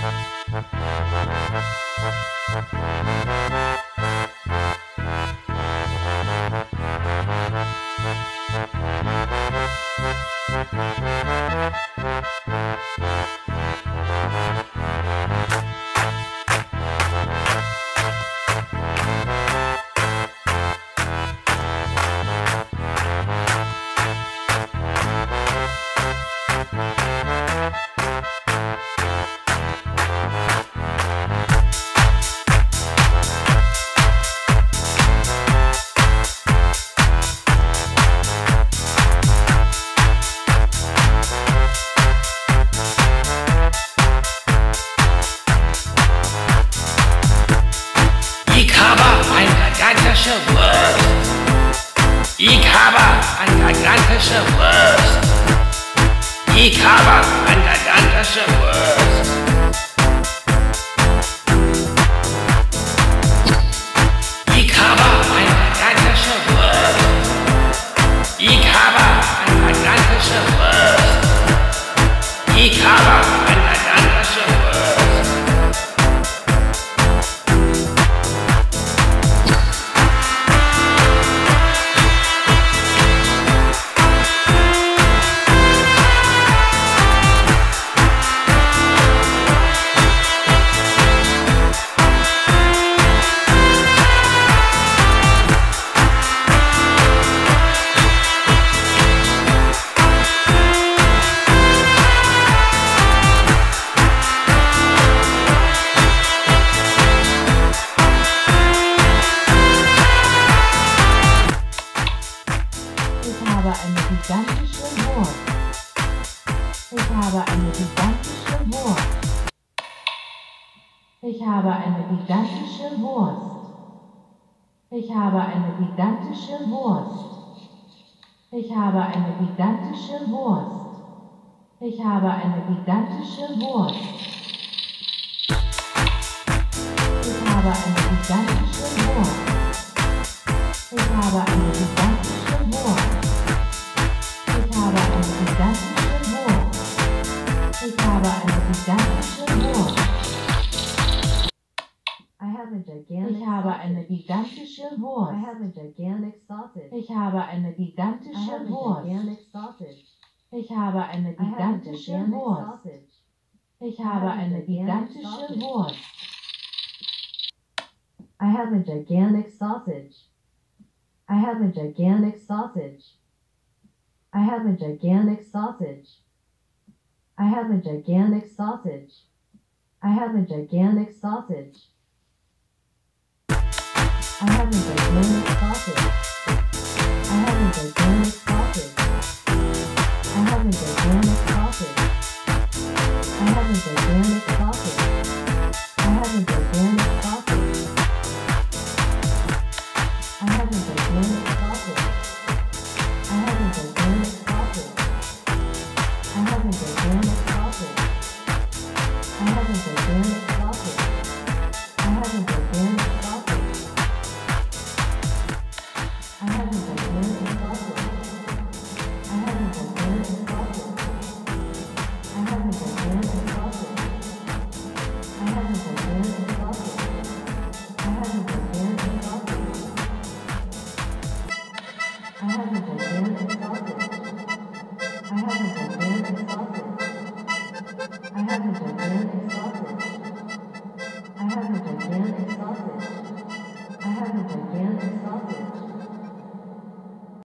Thank you. Handtasche Wurst. Ich habe eine ganze Wurst. Ich habe Wurst. Habe eine gigantische Wurst. Ich habe eine gigantische Wurst. Ich habe eine gigantische Wurst. Ich habe eine gigantische Wurst. Ich habe eine gigantische Wurst. Ich habe eine gigantische Wurst. Ich habe eine gigantische habe eine gigantische Wurst. I have a gigantic Ich habe eine sausage. gigantische I have a gigantic sausage. Ich habe eine gigantische a Wurst. gigantic sausage. Ich habe eine I have a gigantische Wurst. Ich habe eine gigantische Wurst. I have a gigantic sausage. I have a gigantic sausage. I have a gigantic sausage. I have a gigantic sausage. I have a gigantic sausage. I have a gigantic sausage. I have a gigantic sausage. I have a gigantic sausage. I haven't been there